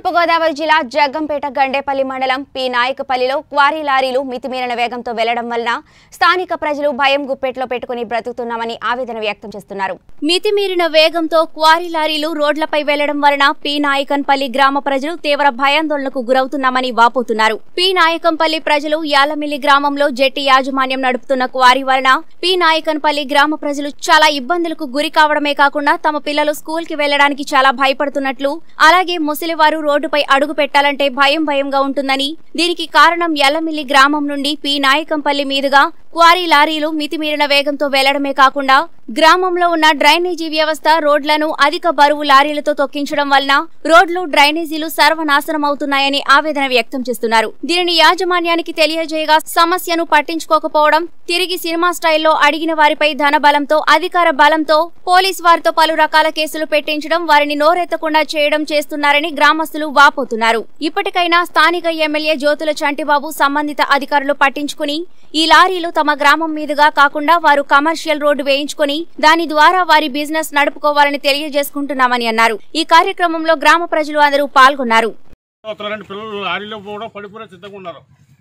తూర్పుగోదావరి జిల్లా జగ్గంపేట గండేపల్లి మండలం P. నాయకపల్లిలో quarry లారీలు మితిమీరిన వేగంతో వెళ్ళడం వలన స్థానిక ప్రజలు భయం గుప్పెట్లో పెట్టుకుని బ్రతుకుతున్నామని ఆవేదన వ్యక్తం చేస్తున్నారు. మితిమీరిన వేగంతో క్వారీ లారీలు రోడ్లపై వెళ్ళడం వలన పి. నాయకన్పల్లి గ్రామ ప్రజలు తీవ్ర భయాందోళనకు గురవుతున్నామని వాపోతున్నారు. పి. నాయకంపల్లి ప్రజలు యాలమిల్లి గ్రామంలో జెట్టి యాజమాన్యం నడుపుతున్న క్వారీ వలన పి. నాయకన్పల్లి గ్రామ ప్రజలు చాలా ఇబ్బందులకు గురి కావడమే కాకుండా తమ పిల్లలు స్కూల్కి వెళ్ళడానికి చాలా భయపడుతున్నట్లు అలాగే ముసలివారు రోడ్డుపై అడుగు పెట్టాలంటే భయం భయంగా ఉంటుందని. దీనికి కారణం ఎల్లమిల్లి గ్రామం నుండి పి. నాయకంపల్లి మీదుగా క్వారీ లారీలు మితిమీరిన వేగంతో వెళ్ళడమే కాకుండా గ్రామంలో ఉన్న డ్రైనేజీ వ్యవస్థ రోడ్లను అధిక బరువు లారీలతో తొక్కించడం వలన రోడ్లు డ్రైనేజీలు సర్వనాశనం అవుతున్నాయని ఆవేదన వ్యక్తం చేస్తున్నారు. దీనిని యాజమాన్యానికి తెలియజేయగా సమస్యను పట్టించుకోకపోవడం తిరిగి సినిమా స్టైల్లో అడిగిన వారిపై ధన బలంతో అధికార బలంతో పోలీస్ వారితో పలు రకాల కేసులు పెట్టించడం వారిని నోరెత్తకుండా చేయడం చేస్తున్నారని గ్రామస్తులు గ్రామస్తులు వాపోతున్నారు. ఇప్పటికైనా స్థానిక ఎమ్మెల్యే జ్యోతుల చంటిబాబు సంబంధిత అధికారులు పట్టించుకుని ఈ లారీలు తమ గ్రామం మీదుగా కాకుండా వారు కమర్షియల్ రోడ్డు వేయించుకుని దాని ద్వారా వారి బిజినెస్ నడుపుకోవాలని తెలియజేసుకుంటున్నామని అన్నారు. ఈ కార్యక్రమంలో గ్రామ ప్రజలు అందరూ పాల్గొన్నారు.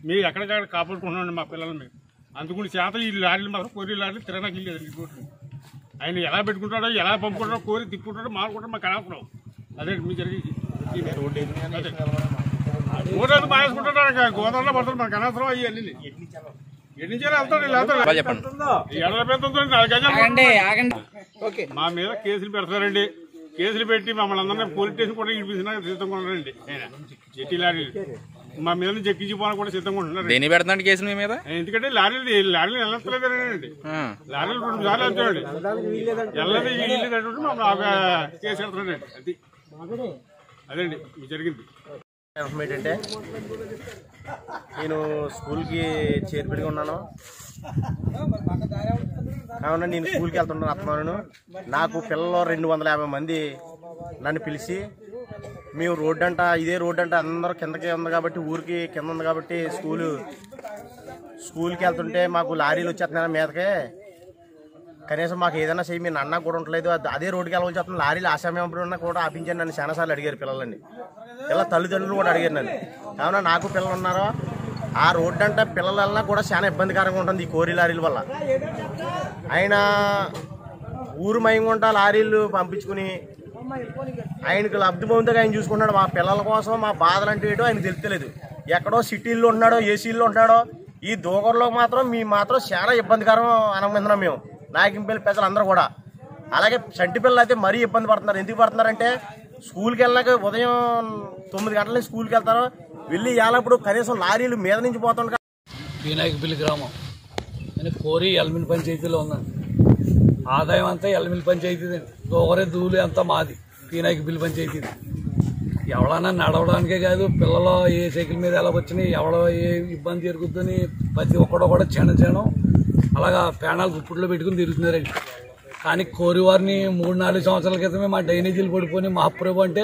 మీరు ఎక్కడికక్కడ కాపాడుకుంటున్నాండి మా పిల్లల్ని మేము అందుకుని చేత ఈ లారీలు మాత్రం కోరి లారీలు తిరగడానికి లేదండి ఆయన ఎలా పెట్టుకుంటాడో ఎలా పంపుకుంటాడో కోరి తిప్పుకుంటాడో మారుకుంటాడో మాకు అనవసరం. అదే మీ జరిగింది. అంతా మానేసుకుంటాడు గోదావరిలో పడుతుంది మనకు అనవసరం అయ్యి అన్ని. వెళ్తాడు వెళ్తాడు మా మీద కేసులు పెడతారండి. కేసులు పెట్టి మమ్మల్ని అందరినీ పోలీస్ స్టేషన్ కూడా ఇడిపిస్తున్నా సిద్ధంగా ఉన్నారండి. జట్టి లారీలు. మా మీద నుంచి ఎక్కించిపోవడానికి కూడా సిద్ధంగా ఉంటున్నారు దేని పెడుతున్నాడు కేసు మీ మీద? ఎందుకంటే లారీలు లారీలు వెళ్ళట్లేదండి ఆ. లారీలు రెండు సార్లు వెళ్తాడండి వెళ్ళదు ఇల్లు కట్టుకుంటే మమ్మల్ని కేసు వెళ్తున్నాడండి అది. అదండి ఇది జరిగింది. ఇన్ఫర్మేషన్ ఏంటంటే నేను స్కూల్కి చేరిపెడిగా ఉన్నాను. కావున నేను స్కూల్కి వెళ్తున్నాను అత్తమాను నాకు పిల్లలు రెండు వందల యాభై మంది నన్ను పిలిచి మేము రోడ్డు అంట ఇదే రోడ్డు అంట అందరూ కిందకి ఉంది కాబట్టి ఊరికి కింద ఉంది కాబట్టి స్కూలు స్కూల్కి వెళ్తుంటే మాకు లారీలు వచ్చేస్తున్నాయి మీదకే. కనీసం మాకు ఏదైనా చేయి మీ నాన్న కూడా ఉండలేదు. అదే రోడ్డుకి వెళ్ళవలసి వస్తుంది లారీలు ఆశామయం ఉన్నా కూడా ఆపించండి నన్ను చాలాసార్లు అడిగారు పిల్లలని. పిల్లల తల్లిదండ్రులు కూడా అడిగారు నన్ను. కావున నాకు పిల్లలు ఉన్నారో? ఆ రోడ్డు అంటే పిల్లలన్నా కూడా చాలా ఇబ్బందికరంగా ఉంటుంది ఈ కోరి లారీల వల్ల. ఆయన ఊరు మయంగుంటా లారీలు పంపించుకుని ఆయనకు లబ్ధి పొందుగా ఆయన చూసుకున్నాడు మా పిల్లల కోసం మా బాధలు అంటే ఏంటో ఆయన తెలుస్తలేదు. ఎక్కడో సిటీల్లో ఉంటున్నాడో ఏసీల్లో ఉంటున్నాడో ఈ దూకర్లో మాత్రం మీ మాత్రం చాలా ఇబ్బందికరం అనుకుంటున్నాం మేము. నాగింపల్లి ప్రజలు అందరూ కూడా. అలాగే చంటి పిల్లలు అయితే మరీ ఇబ్బంది పడుతున్నారు. ఎందుకు పడుతున్నారంటే స్కూల్కి వెళ్ళినాక ఉదయం తొమ్మిది గంటల స్కూల్కి వెళ్తారు. వెళ్ళి ఇవాళప్పుడు కనీసం లారీలు మీద నుంచి పోతుండగా వినాయకపల్లి గ్రామం. నేను కోరి ఎల్మిల్ పంచాయతీలో ఉన్నాను ఆదాయం అంతా ఎల్మిల్ పంచాయతీదండి దోగరే దూలు అంతా మాది. వినాయకపల్లి పంచాయతీది. ఎవడన్నా నడవడానికే కాదు పిల్లలు ఏ సైకిల్ మీద ఎలా వచ్చినాయి ఎవడో ఏ ఇబ్బంది జరుగుతుందని ప్రతి ఒక్కడో కూడా చిన్న చిన్న అలాగా పేనాలు గుప్పుట్లో పెట్టుకుని తిరుగుతున్నారండి. కానీ కోరివారిని మూడు నాలుగు సంవత్సరాల క్రితమే మా డైనేజీలు పడిపోయి మహాప్రభు అంటే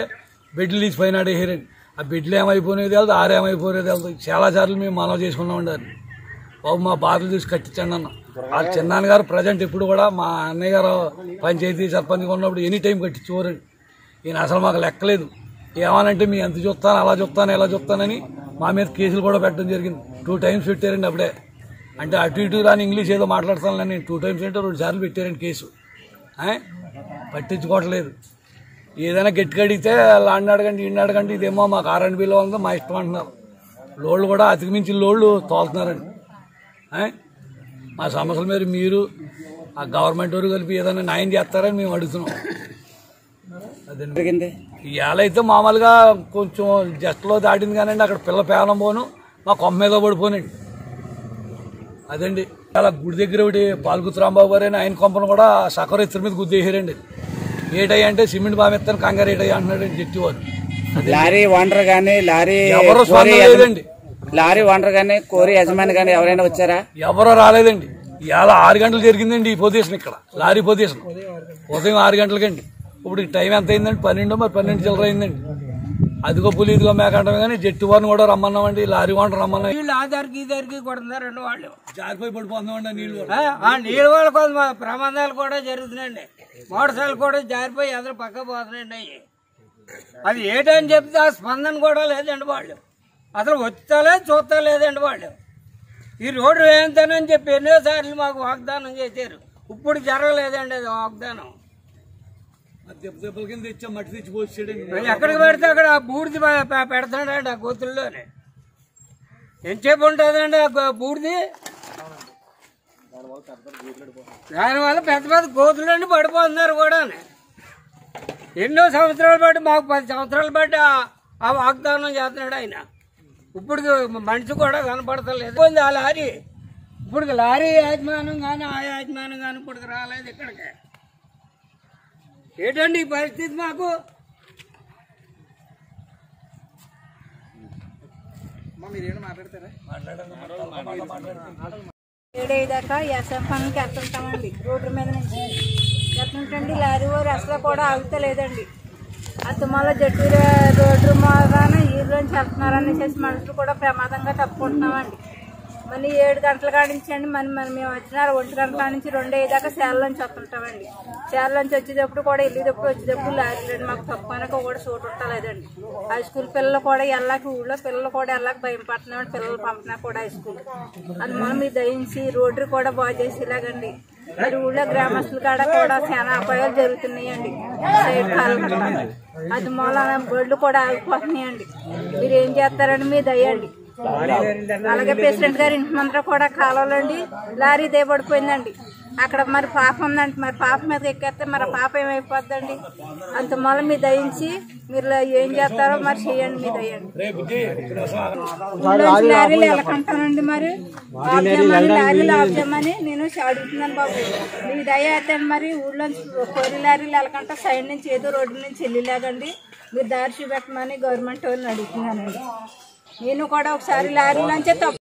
బెడ్లు తీసి పైన ఆడేసారండి ఆ బెడ్లు ఏమైపోయినది వెళ్తే ఆరేమైపోయినది వెళ్తాయి చాలా సార్లు మేము మనవి చేసుకున్నామండి వారిని బాబు మా బాధలు చూసి కట్టించండి అన్న. ఆ చిన్నాన్న గారు ప్రజెంట్ ఇప్పుడు కూడా మా అన్నయ్య గారు పంచాయతీ సర్పంచ్గా ఉన్నప్పుడు ఎనీ టైం కట్టించుకోరండి ఈయన అసలు మాకు లెక్కలేదు. ఏమనంటే మీ ఎంత చూస్తాను అలా చూస్తాను ఇలా చూస్తానని మా మీద కేసులు కూడా పెట్టడం జరిగింది. టూ టైమ్స్ పెట్టారండి అప్పుడే. అంటే అటు ఇటు రాని ఇంగ్లీష్ ఏదో మాట్లాడతాను నేను టూ టైమ్స్ అంటే రెండు సార్లు పెట్టారండి కేసు. పట్టించుకోవట్లేదు. ఏదైనా గట్టిగా అడిగితే లాండి అడగండి ఈయన అడగండి ఇదేమో మాకు ఆర్ అండ్ బిలో ఉందో మా ఇష్టం అంటున్నారు. లోళ్ళు కూడా అతికిమించి లోళ్ళు తోలుతున్నారండి. మా సమస్యల మీద మీరు ఆ గవర్నమెంట్ వారు కలిపి ఏదైనా న్యాయం చేస్తారని మేము అడుగుతున్నాం. అదే ఇవాళ అయితే మామూలుగా కొంచెం జస్ట్లో దాటింది కానండి అక్కడ పిల్ల పేలం పోను. మా కొమ్మ మీద పడిపోనండి. అదండి. అలా గుడి దగ్గర ఒకటి పాల్గుతు రాంబాబు గారు అని ఆయన కొంపను కూడా సకర ఇద్దరి మీద గుద్దేసారండి ఏటయ్య అంటే సిమెంట్ బామెత్తాను కంగారు ఏటయ్య అంటున్నాడు జట్టి వారు లారీ ఓనర్ గానీ లారీ ఎవరు లేదండి. లారీ ఓనర్ గానీ కోరి యజమాని గానీ ఎవరైనా వచ్చారా? ఎవరో రాలేదండి. ఇవాళ ఆరు గంటలు జరిగిందండి ఈ పొజిషన్ ఇక్కడ లారీ పొజిషన్ ఉదయం ఆరు గంటలకండి. ఇప్పుడు టైం ఎంత అయిందండి పన్నెండు మరి పన్నెండు చిల్లర అయిందండి. అదిగో పులి ఇదిగో మేకంటాం కానీ జట్టు వారిని కూడా రమ్మన్నామండి లారీ వాడిని రమ్మన్నాం. వీళ్ళు ఆధార్కి ఇద్దరికి కొడుతున్నారు రెండు వాళ్ళు. జారిపోయి పడిపోతున్నామండి ఆ నీళ్ళు ఆ, నీళ్ళ వాళ్ళ కోసం ప్రమాదాలు కూడా జరుగుతున్నాయండి. మోటార్ సైకిల్ కూడా జారిపోయి ఎదురు పక్క పోతున్నాయండి అది ఏటని చెప్తే ఆ స్పందన కూడా లేదండి వాళ్ళు. అసలు వచ్చాలే చూస్తా లేదండి వాళ్ళు. ఈ రోడ్డు ఏంతనని చెప్పి ఎన్నోసార్లు మాకు వాగ్దానం చేశారు. ఇప్పుడు జరగలేదండి అది వాగ్దానం. దెబ్బ దెబ్బల కింద తెచ్చా మట్టి తెచ్చి పోసాడండి ఎక్కడికి పెడితే అక్కడ బూడిది పెడతాడండి ఆ గోతుల్లోనే. ఎంతసేపు ఉంటుందండి ఆ బూడిది? దానివల్ల పెద్ద పెద్ద గోతులన్నీ పడిపోతున్నారు కూడా ఎన్నో సంవత్సరాలు బట్టి మాకు పది సంవత్సరాలు బట్టి ఆ- వాగ్దానం చేస్తున్నాడు ఆయన. ఇప్పుడు మనిషి కూడా కనపడతలేదు. ఆ లారీ. ఇప్పుడు లారీ యాజమానం కానీ ఆ యాజమానం కానీ ఇప్పుడు రాలేదు ఇక్కడికి. ఏంటండి ఈ పరిస్థితి మాకు? ఏడేదాకా ఎస్ఎం పనులకి వెళ్తుంటామండి. రోడ్డు మీద నుంచి. వెళ్తుంటండి లారీ వారు అసలు కూడా ఆగుతలేదండి. అత్తమాల జట్టు రోడ్డు మాగాన ఈరోజు వెళ్తున్నారు అనేసి మనుషులు కూడా ప్రమాదంగా తప్పుకుంటున్నామండి. మళ్ళీ ఏడు గంటల కాడి నుంచి అండి మన మన మేము వచ్చిన ఒంటి గంటల నుంచి రెండు అయ్యేదాకా సేలలోంచి వస్తుంటామండి. సేలలోంచి వచ్చేటప్పుడు కూడా వెళ్ళేటప్పుడు వచ్చేటప్పుడు లారీలండి మాకు తక్కువనక కూడా చోటు ఉంటలేదండి హై స్కూల్ పిల్లలు కూడా వెళ్ళాక ఊళ్ళో పిల్లలు కూడా వెళ్ళాక భయం పడుతున్నామండి పిల్లలు పంపినా కూడా హై స్కూల్. అది మనం మీరు దయించి రోడ్డు కూడా బాగు చేసేలాగండి. మరి ఊళ్ళో గ్రామస్తుల కాడ కూడా చాలా అపాయాలు జరుగుతున్నాయండి. సైడ్ కాలం అది మూలన బళ్ళు కూడా ఆగిపోతున్నాయండి. మీరు ఏం చేస్తారని మీ దయండి అలాగే ప్రెసిడెంట్ గారి ఇంటి ముందర కూడా కాలంలోండి లారీ దేపడిపోయిందండి అక్కడ మరి పాప ఉందండి. మరి పాప మీద ఎక్కేస్తే మరి పాప ఏమైపోద్దండి? అంత మూల మీ దయించి మీరు ఏం చేస్తారో మరి చేయండి మీ దయండి ఊళ్ళోంచి లారీలు వెళ్ళకంటానండి మరి. ఆఫ్ చేయమని లారీలు ఆఫ్ చేయమని నేను అడుగుతున్నాను బాబు. మీ దయ అయితే మరి ఊళ్ళోంచి కోరి లారీలు వెళ్ళకంటే సైడ్ నుంచి ఏదో రోడ్డు నుంచి వెళ్ళలేదండి మీరు దారి చూపెట్టమని గవర్నమెంట్ వాళ్ళని అడుగుతున్నానండి. నేను కూడా ఒకసారి లారీలోంచే తప్పు